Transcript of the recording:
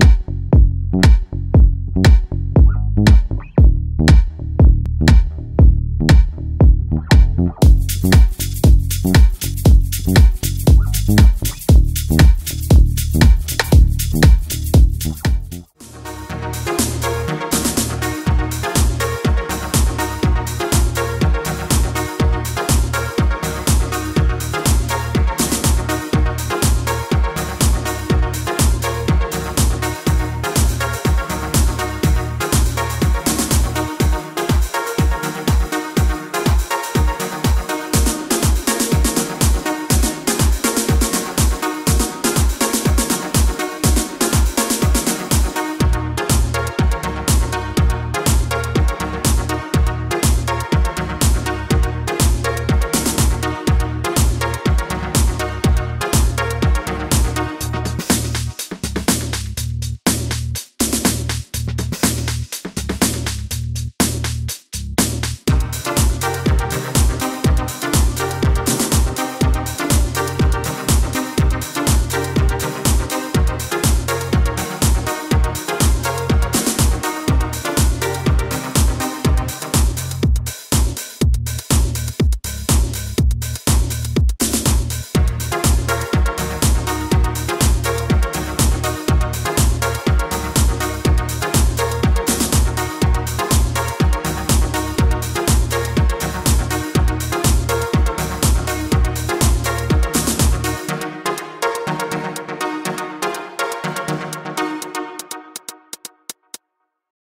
you